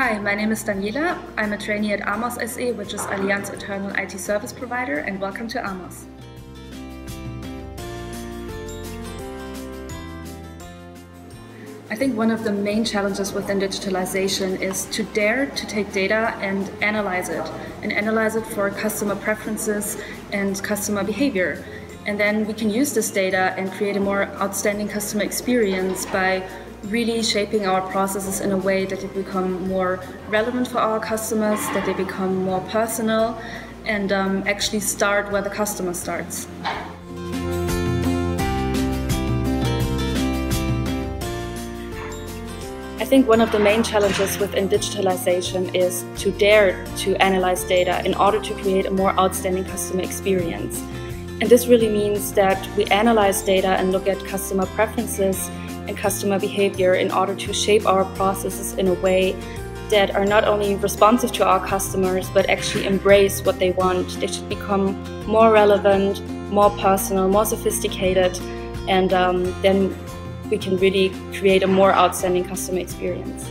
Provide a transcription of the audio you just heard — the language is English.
Hi, my name is Daniela. I'm a trainee at Amos SE, which is Allianz Internal IT Service Provider, and welcome to Amos. I think one of the main challenges within digitalization is to dare to take data and analyze it, and analyze it for customer preferences and customer behavior. And then we can use this data and create a more outstanding customer experience by really shaping our processes in a way that they become more relevant for our customers, that they become more personal, and um, actually start where the customer starts. I think one of the main challenges within digitalization is to dare to analyze data in order to create a more outstanding customer experience. And this really means that we analyze data and look at customer preferences and customer behavior in order to shape our processes in a way that are not only responsive to our customers but actually embrace what they want. They should become more relevant, more personal, more sophisticated, and um, then we can really create a more outstanding customer experience.